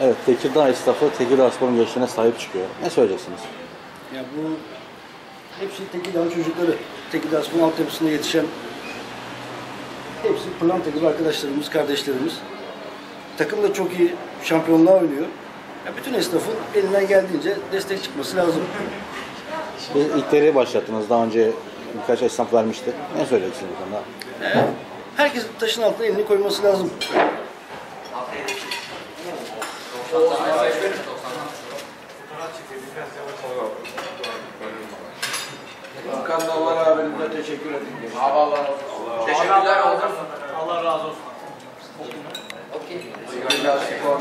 Evet, Tekirdağ esnafı Tekirdağ Spor'un gençliğine sahip çıkıyor. Ne söyleyeceksiniz? Ya bu hepsi Tekirdağ çocukları. Tekirdağ Spor'un altyapısında yetişen hepsi pırlanta gibi arkadaşlarımız, kardeşlerimiz. Takım da çok iyi şampiyonluğa oynuyor. Ya bütün esnafın elinden geldiğince destek çıkması lazım. Siz ilkleri başlattınız. Daha önce birkaç esnaf vermişti. Ne söyleyeceksiniz bu. Herkes taşın altına elini koyması lazım. Furkan Davar abimize teşekkür edin. Teşekkürler olsun. Tekirdağ Spor.